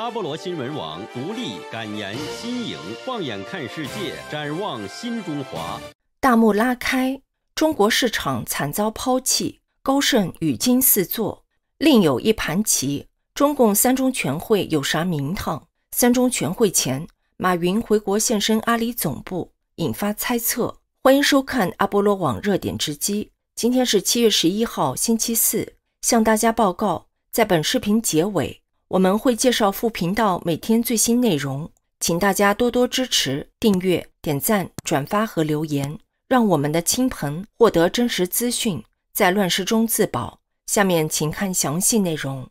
阿波罗新闻网独立、敢言、新颖，放眼看世界，展望新中华。大幕拉开，中国市场惨遭抛弃，高盛语惊四座。另有一盘棋，中共三中全会有啥名堂？三中全会前，马云回国现身阿里总部，引发猜测。欢迎收看阿波罗网热点直击。今天是七月十一号，星期四。向大家报告，在本视频结尾，我们会介绍副频道每天最新内容，请大家多多支持、订阅、点赞、转发和留言，让我们的亲朋获得真实资讯，在乱世中自保。下面请看详细内容。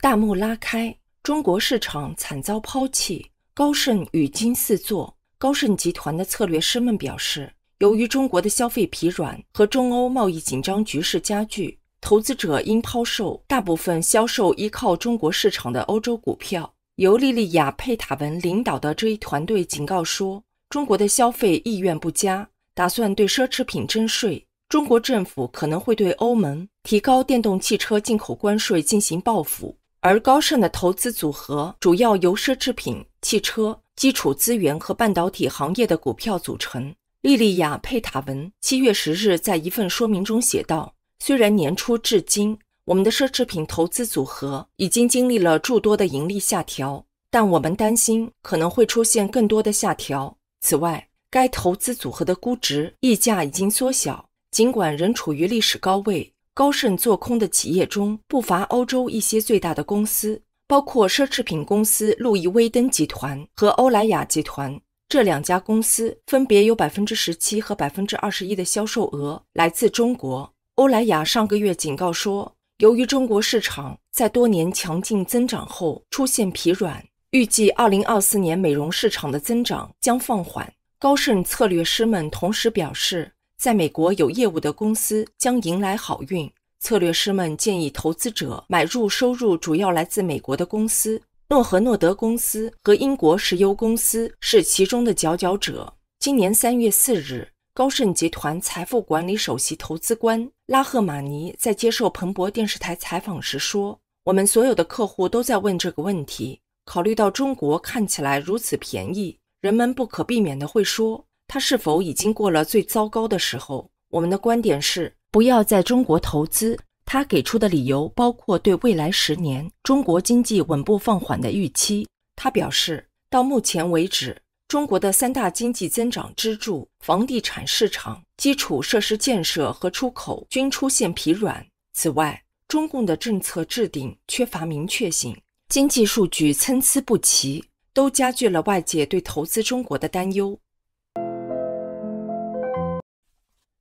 大幕拉开，中国市场惨遭抛弃，高盛与金四座。高盛集团的策略师们表示。由于中国的消费疲软和中欧贸易紧张局势加剧，投资者应抛售大部分销售依靠中国市场的欧洲股票。由莉莉亚·佩塔文领导的这一团队警告说，中国的消费意愿不佳，打算对奢侈品征税。中国政府可能会对欧盟提高电动汽车进口关税进行报复。而高盛的投资组合主要由奢侈品、汽车、基础资源和半导体行业的股票组成。莉莉亚·佩塔文七月十日在一份说明中写道：“虽然年初至今，我们的奢侈品投资组合已经经历了诸多的盈利下调，但我们担心可能会出现更多的下调。此外，该投资组合的估值溢价已经缩小，尽管仍处于历史高位。高盛做空的企业中不乏欧洲一些最大的公司，包括奢侈品公司路易威登集团和欧莱雅集团。”这两家公司分别有百分之十七和百分之二十一的销售额来自中国。欧莱雅上个月警告说，由于中国市场在多年强劲增长后出现疲软，预计二零二四年美容市场的增长将放缓。高盛策略师们同时表示，在美国有业务的公司将迎来好运。策略师们建议投资者买入收入主要来自美国的公司。诺和诺德公司和英国石油公司是其中的佼佼者。今年三月四日，高盛集团财富管理首席投资官拉赫玛尼在接受彭博电视台采访时说：“我们所有的客户都在问这个问题。考虑到中国看起来如此便宜，人们不可避免地会说，它是否已经过了最糟糕的时候？我们的观点是，不要在中国投资。”他给出的理由包括对未来十年中国经济稳步放缓的预期。他表示，到目前为止，中国的三大经济增长支柱——房地产市场、基础设施建设和出口——均出现疲软。此外，中共的政策制定缺乏明确性，经济数据参差不齐，都加剧了外界对投资中国的担忧。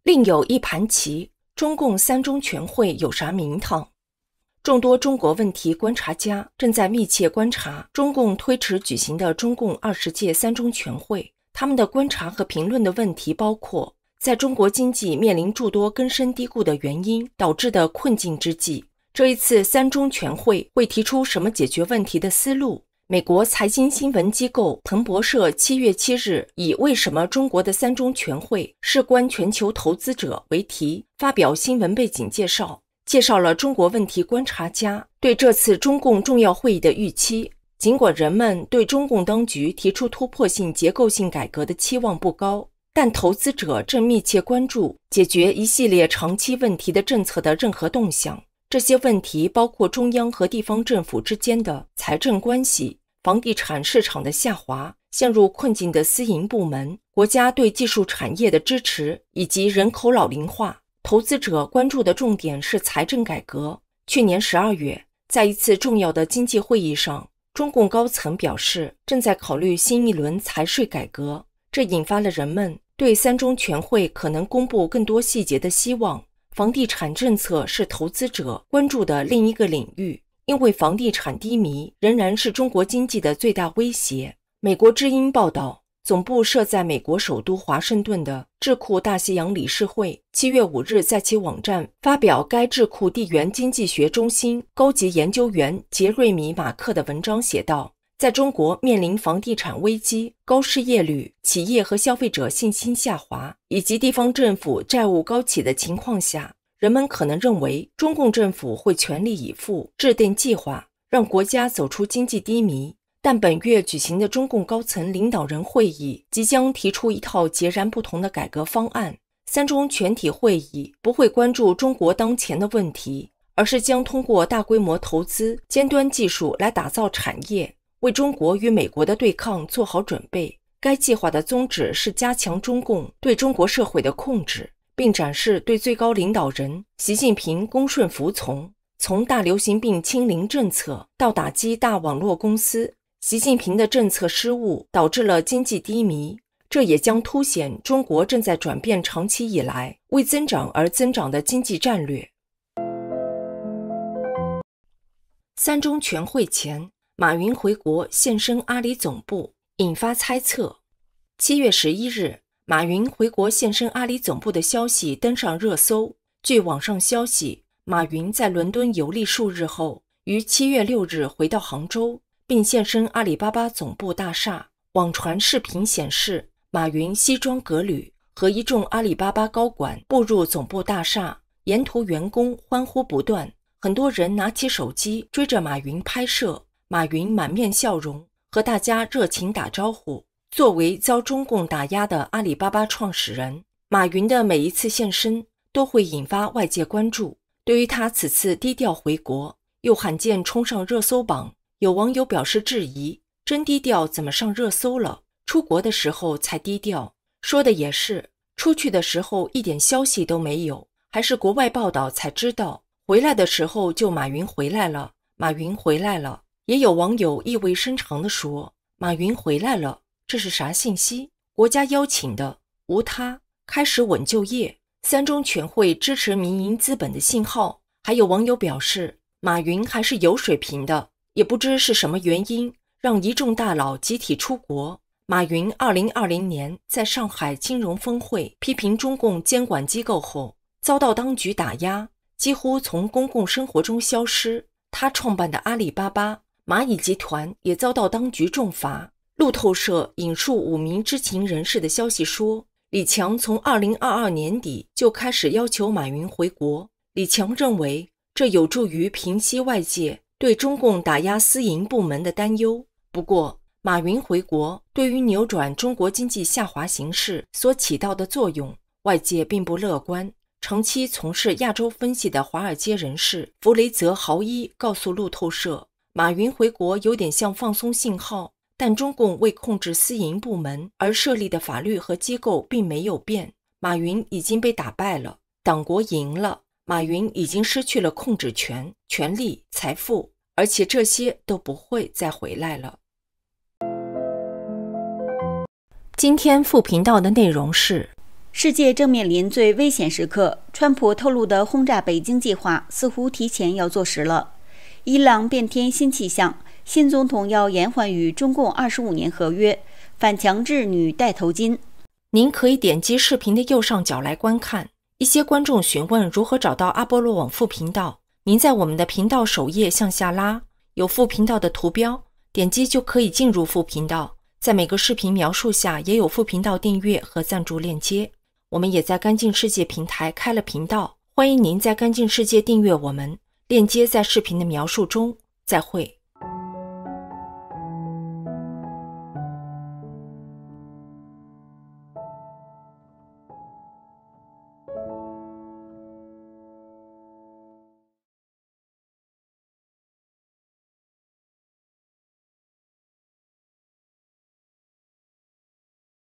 另有一盘棋。中共三中全会有啥名堂？众多中国问题观察家正在密切观察中共推迟举行的中共二十届三中全会。他们的观察和评论的问题包括：在中国经济面临诸多根深蒂固的原因导致的困境之际，这一次三中全会会提出什么解决问题的思路？美国财经新闻机构彭博社七月七日以“为什么中国的三中全会事关全球投资者”为题发表新闻背景介绍，介绍了中国问题观察家对这次中共重要会议的预期。尽管人们对中共当局提出突破性、结构性改革的期望不高，但投资者正密切关注解决一系列长期问题的政策的任何动向。这些问题包括中央和地方政府之间的财政关系、房地产市场的下滑、陷入困境的私营部门、国家对技术产业的支持以及人口老龄化。投资者关注的重点是财政改革。去年十二月，在一次重要的经济会议上，中共高层表示正在考虑新一轮财税改革，这引发了人们对三中全会可能公布更多细节的希望。房地产政策是投资者关注的另一个领域，因为房地产低迷仍然是中国经济的最大威胁。美国之音报道，总部设在美国首都华盛顿的智库大西洋理事会七月五日在其网站发表该智库地缘经济学中心高级研究员杰瑞米·马克的文章，写道。在中国面临房地产危机、高失业率、企业和消费者信心下滑以及地方政府债务高企的情况下，人们可能认为中共政府会全力以赴制定计划，让国家走出经济低迷。但本月举行的中共高层领导人会议即将提出一套截然不同的改革方案。三中全体会议不会关注中国当前的问题，而是将通过大规模投资尖端技术来打造产业，为中国与美国的对抗做好准备。该计划的宗旨是加强中共对中国社会的控制，并展示对最高领导人习近平恭顺服从。从大流行病清零政策到打击大网络公司，习近平的政策失误导致了经济低迷。这也将凸显中国正在转变长期以来为增长而增长的经济战略。三中全会前，马云回国现身阿里总部，引发猜测。七月十一日，马云回国现身阿里总部的消息登上热搜。据网上消息，马云在伦敦游历数日后，于七月六日回到杭州，并现身阿里巴巴总部大厦。网传视频显示。马云西装革履，和一众阿里巴巴高管步入总部大厦，沿途员工欢呼不断，很多人拿起手机追着马云拍摄。马云满面笑容，和大家热情打招呼。作为遭中共打压的阿里巴巴创始人，马云的每一次现身都会引发外界关注。对于他此次低调回国，又罕见冲上热搜榜，有网友表示质疑：真低调怎么上热搜了？出国的时候才低调，说的也是。出去的时候一点消息都没有，还是国外报道才知道。回来的时候就马云回来了，马云回来了。也有网友意味深长地说：“马云回来了，这是啥信息？国家邀请的，无他，开始稳就业。三中全会支持民营资本的信号。”还有网友表示，马云还是有水平的，也不知是什么原因让一众大佬集体出国。马云二零二零年在上海金融峰会批评中共监管机构后，遭到当局打压，几乎从公共生活中消失。他创办的阿里巴巴、蚂蚁集团也遭到当局重罚。路透社引述五名知情人士的消息说，李强从二零二二年底就开始要求马云回国。李强认为，这有助于平息外界对中共打压私营部门的担忧。不过，马云回国对于扭转中国经济下滑形势所起到的作用，外界并不乐观。长期从事亚洲分析的华尔街人士弗雷泽·豪伊告诉路透社，马云回国有点像放松信号，但中共为控制私营部门而设立的法律和机构并没有变。马云已经被打败了，党国赢了，马云已经失去了控制权、权力、财富，而且这些都不会再回来了。今天副频道的内容是：世界正面临最危险时刻，川普透露的轰炸北京计划似乎提前要坐实了。伊朗变天新气象，新总统要延缓与中共二十五年合约，反强制女戴头巾。您可以点击视频的右上角来观看。一些观众询问如何找到阿波罗网副频道，您在我们的频道首页向下拉，有副频道的图标，点击就可以进入副频道。在每个视频描述下也有副频道订阅和赞助链接。我们也在干净世界平台开了频道，欢迎您在干净世界订阅我们。链接在视频的描述中。再会。